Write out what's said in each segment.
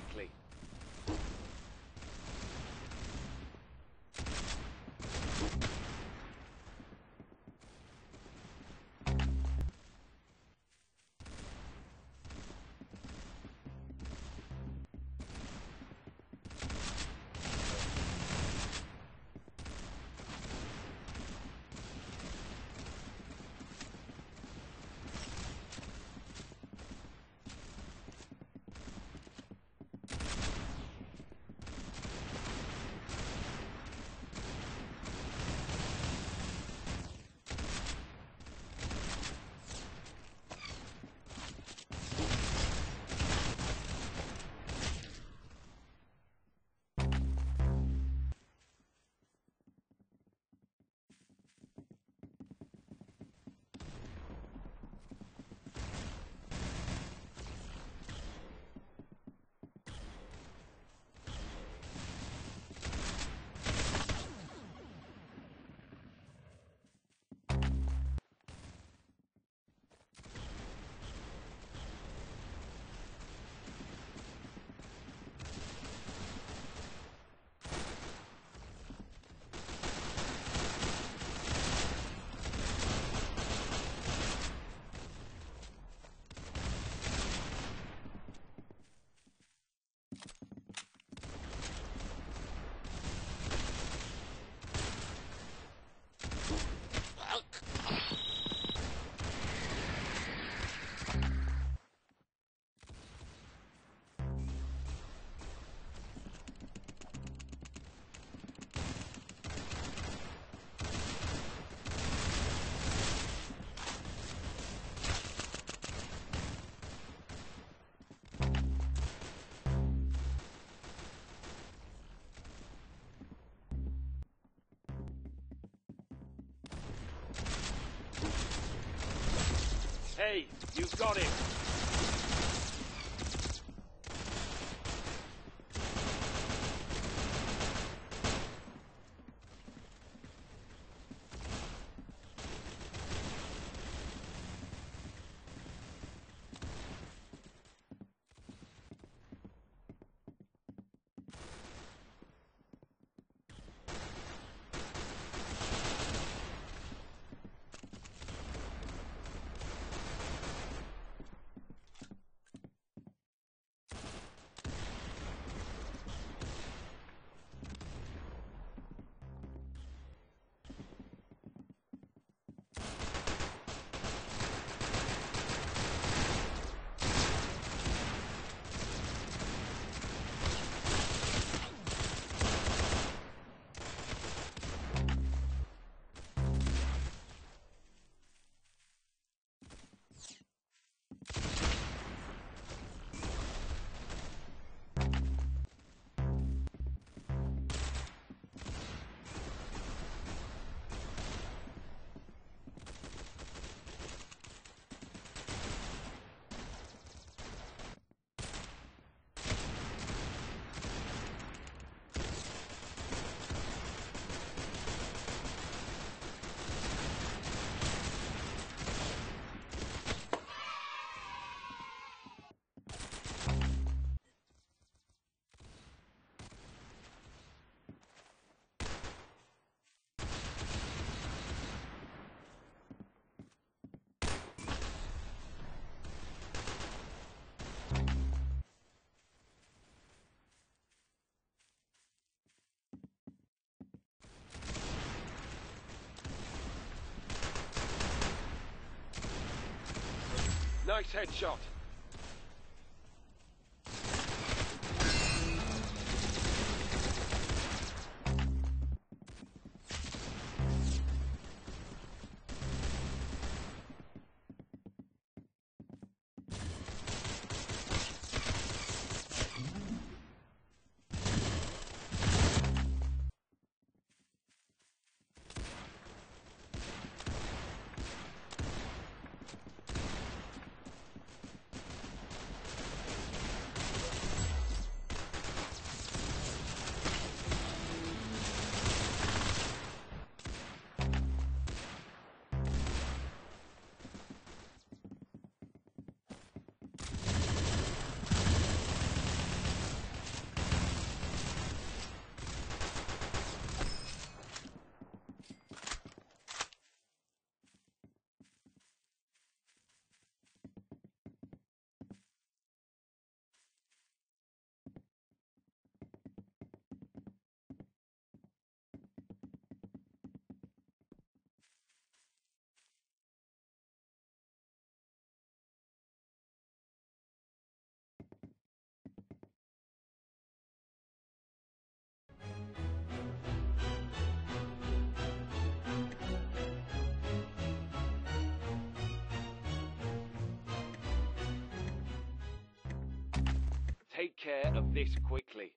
quickly. Hey, you've got him! Nice headshot. Take care of this quickly.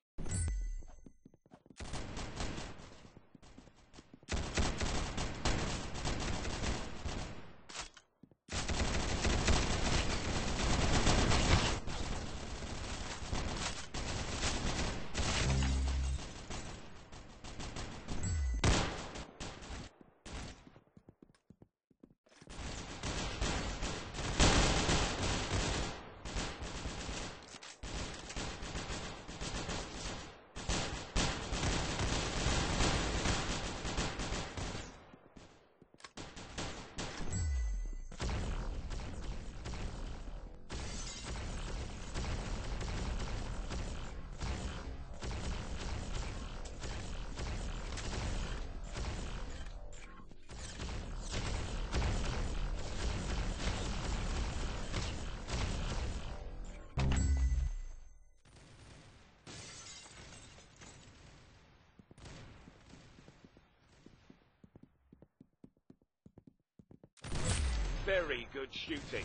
Very good shooting.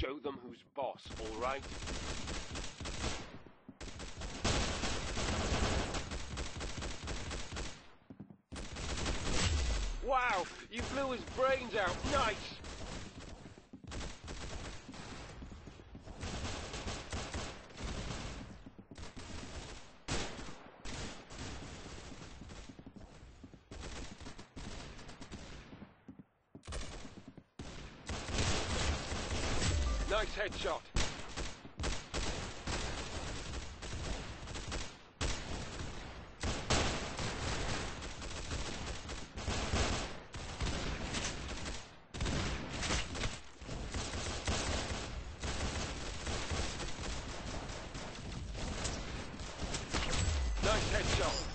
Show them who's boss, all right? Wow, you blew his brains out. Nice. Nice headshot. Nice headshot.